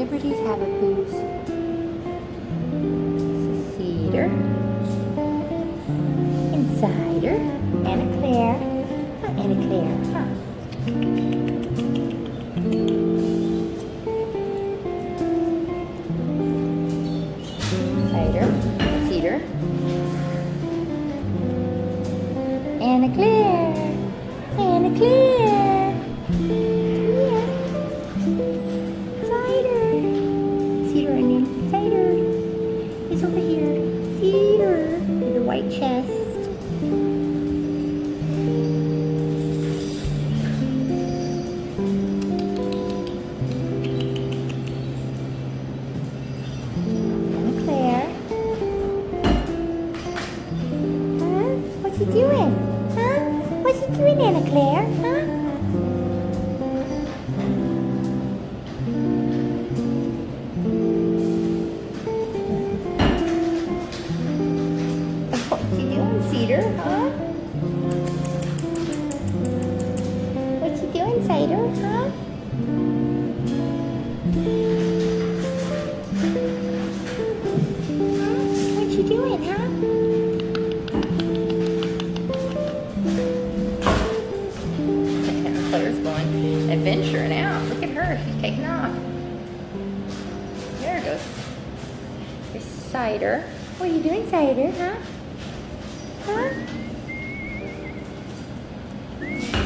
Liberty's Havapoos. Cedar. And Cider. Anna Claire. Huh, Anna Claire, huh? Cider. Cedar. Anna Claire. Anna Claire. Cider, huh? What you doing, huh? Claire's going adventuring out. Look at her, she's taking off. There it goes. There's Cider. What are you doing, Cider, huh? Huh?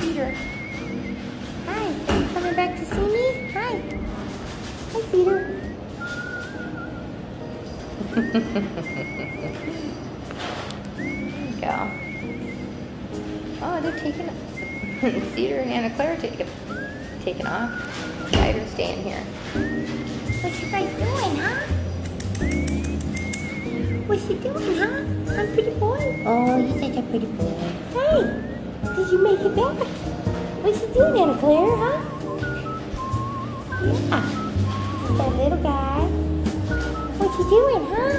Cedar. Coming back to see me? Hi. Hi, Cedar. there you go. Oh, they're taking Cedar and Anna Claire taking taking off. Cider's staying here. What's you guys doing, huh? What's you doing, huh? I'm pretty boy. Oh, you're such a pretty boy. Hey, did you make it back? What's you doing, Anna Claire, huh? Yeah. That little guy. What you doing, huh?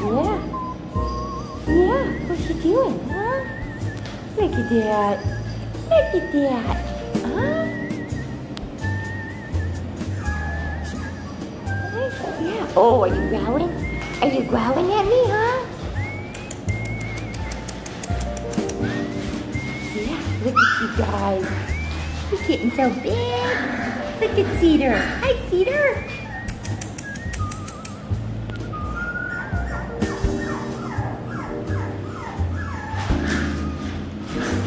Yeah. Yeah, what you doing, huh? Look at that. Look at that. Huh? Yeah. Oh, are you growling? Are you growling at me, huh? Yeah, look at you guys. You're getting so big. Look at Cedar. Hi, Cedar.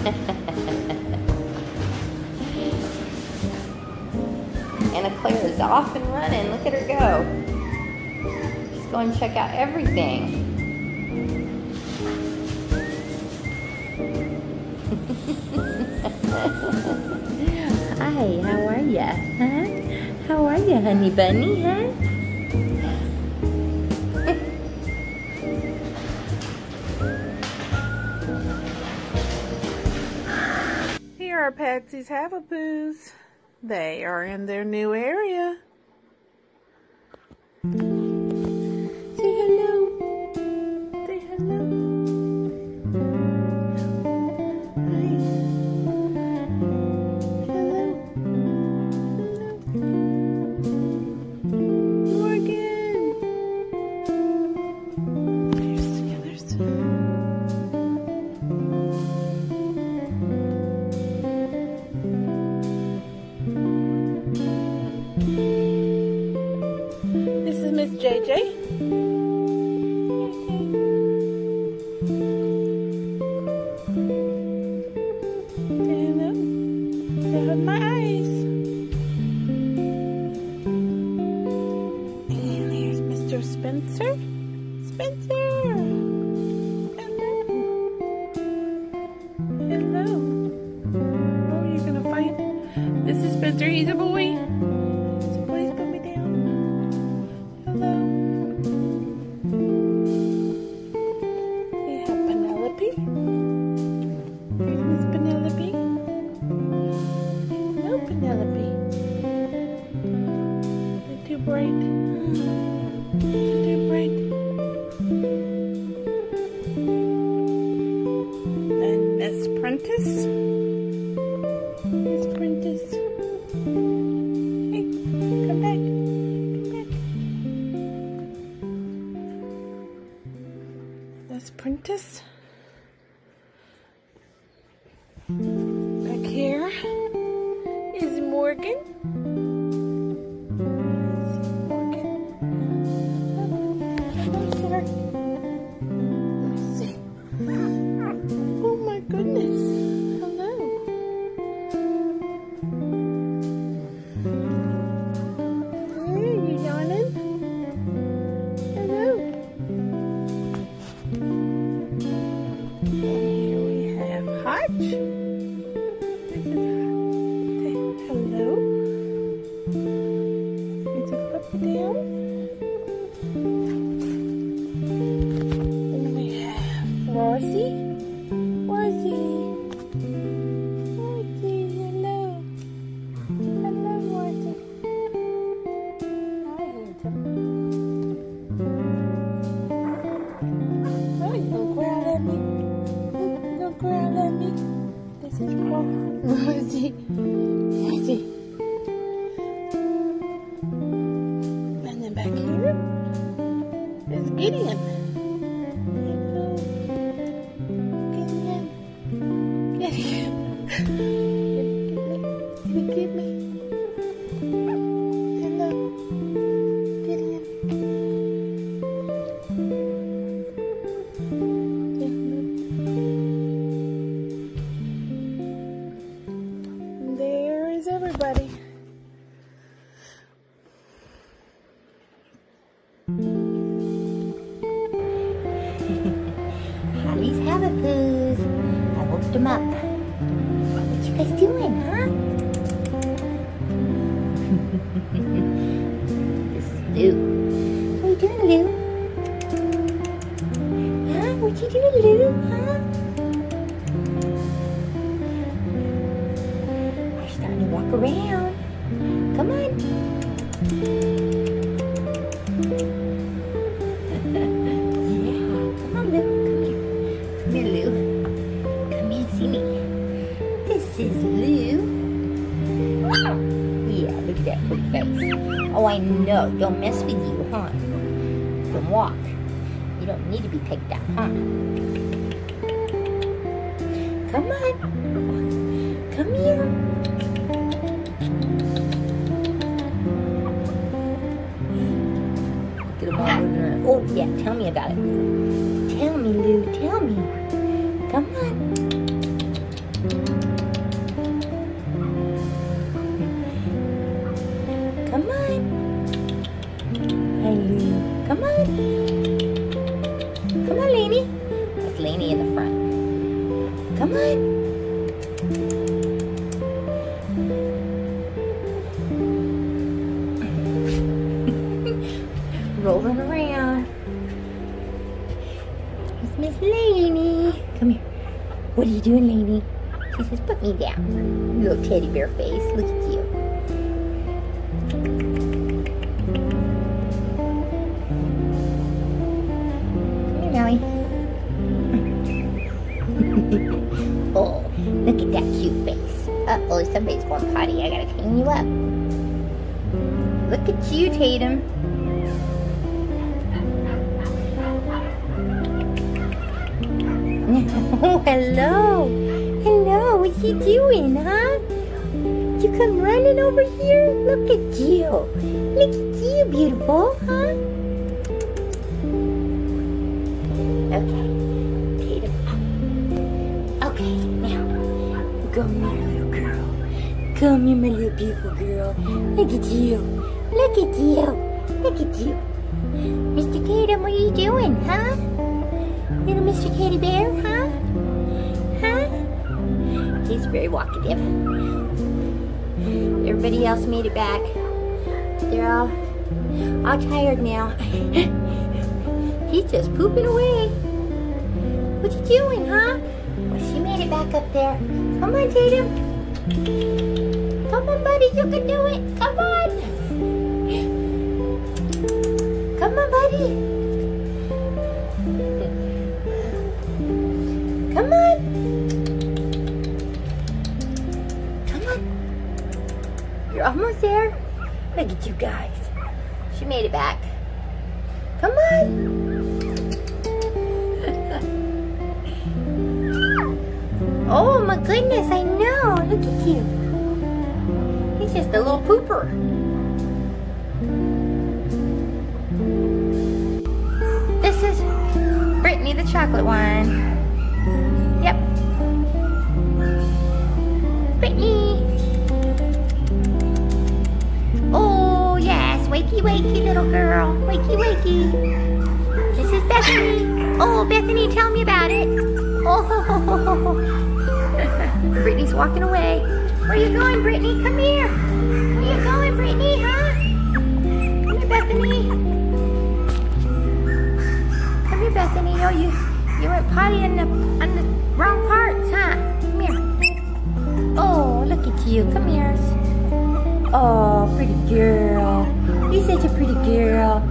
Anna Claire is off and running. Look at her go. She's going to check out everything. Hi, how are ya? Huh? How are ya, honey bunny, huh? Here are Patsy's Havapoos. They are in their new area. Spencer. Spencer. practice? This is Ro- you huh? this is Lou. What are you doing, Lou? Huh? What are you doing, Lou? I know. Don't mess with you, huh? You can walk. You don't need to be picked up, huh? Come on. Come here. Look at all. Oh, yeah, tell me about it. Lainey in the front. Come on. Rolling around. It's Miss Lainey. Come here. What are you doing, Lainey? She says, put me down. Little teddy bear face. Look at you. That cute face. Uh-oh, somebody's going potty. I gotta clean you up. Look at you, Tatum. Oh, hello. Hello, what you doing, huh? You come running over here? Look at you. Look at you, beautiful, huh? Okay. Come here, my little beautiful girl. Look at you. Look at you. Look at you. Mr. Tatum, what are you doing, huh? Little Mr. Teddy Bear, huh? Huh? He's very walkative. Everybody else made it back. They're all, all tired now. He's just pooping away. What are you doing, huh? Well, she made it back up there. Come on, Tatum. Come on, buddy. You can do it. Come on. Come on, buddy. Come on. Come on. You're almost there. Look at you guys. She made it back. Come on. Oh my goodness, I know. Look at you. He's just a little pooper. This is Brittany the chocolate one. Yep. Brittany. Oh yes, wakey wakey little girl. Wakey wakey. This is Bethany. Oh, Bethany, tell me about it. Oh, Brittany's walking away. Where are you going, Brittany? Come here. Bethany. Come here, Bethany. Oh, you you went potty on the on the wrong parts, huh? Come here. Oh, look at you. Come here. Oh, pretty girl. You're such a pretty girl.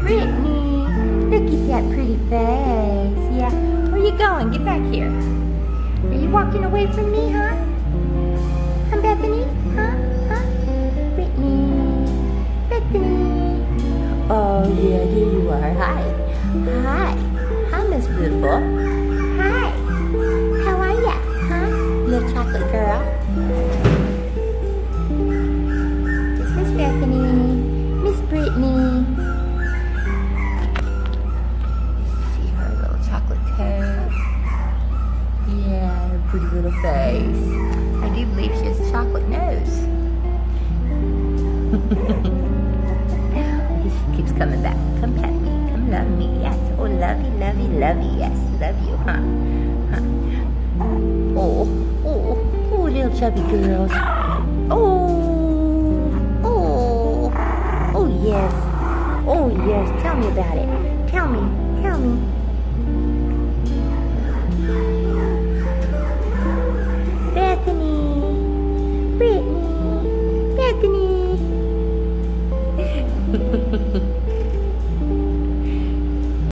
Brittany, look at that pretty face. Yeah. Where are you going? Get back here. Are you walking away from me? Huh, face. I do believe she has a chocolate nose. she keeps coming back. Come pet me. Come love me. Yes. Oh, lovey, lovey, lovey. Yes. Love you, huh? huh? Oh, oh, oh, little chubby girls. Oh, oh, oh, yes. Oh, yes. Tell me about it. Tell me. Tell me.